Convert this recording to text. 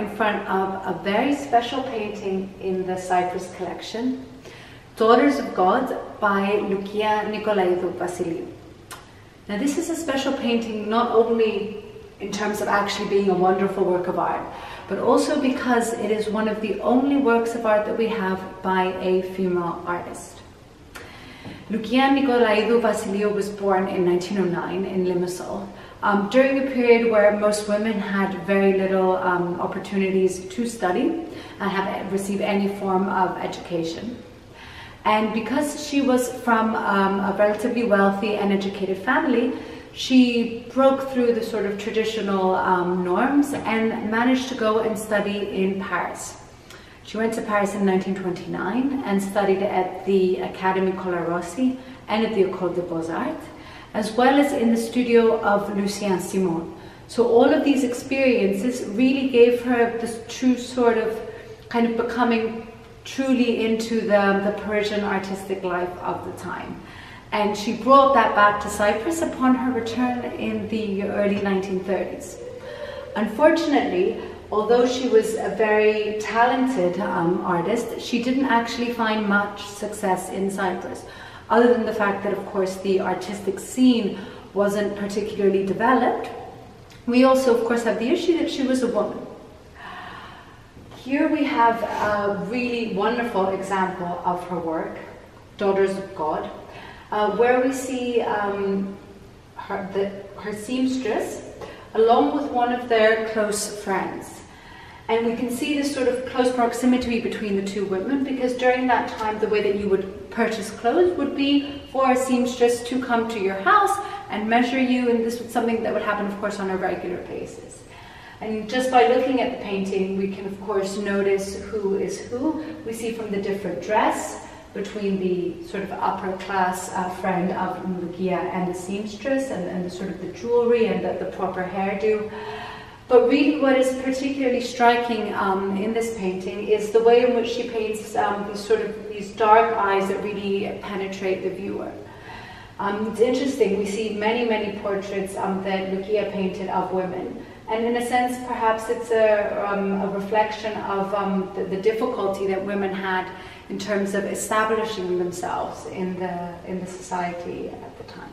in front of a very special painting in the Cyprus collection, Daughters of God by Loukia Nikolaidou Vasiliou. Now this is a special painting not only in terms of actually being a wonderful work of art, but also because it is one of the only works of art that we have by a female artist. Loukia Nikolaidou Vasiliou was born in 1909 in Limassol um, during a period where most women had very little um, opportunities to study and have received any form of education. And because she was from um, a relatively wealthy and educated family, she broke through the sort of traditional um, norms and managed to go and study in Paris. She went to Paris in 1929 and studied at the Académie Colarossi and at the École des Beaux-Arts as well as in the studio of Lucien Simon. So all of these experiences really gave her this true sort of kind of becoming truly into the, the Parisian artistic life of the time. And she brought that back to Cyprus upon her return in the early 1930s. Unfortunately, although she was a very talented um, artist, she didn't actually find much success in Cyprus other than the fact that, of course, the artistic scene wasn't particularly developed, we also, of course, have the issue that she was a woman. Here we have a really wonderful example of her work, Daughters of God, uh, where we see um, her, the, her seamstress along with one of their close friends. And we can see this sort of close proximity between the two women because during that time, the way that you would purchase clothes would be for a seamstress to come to your house and measure you. And this was something that would happen, of course, on a regular basis. And just by looking at the painting, we can, of course, notice who is who. We see from the different dress between the sort of upper class uh, friend of Loukia and the seamstress and, and the sort of the jewelry and the, the proper hairdo. But really what is particularly striking um, in this painting is the way in which she paints um, these sort of these dark eyes that really penetrate the viewer. Um, it's interesting, we see many, many portraits um, that Loukia painted of women. And in a sense, perhaps it's a, um, a reflection of um, the, the difficulty that women had in terms of establishing themselves in the, in the society at the time.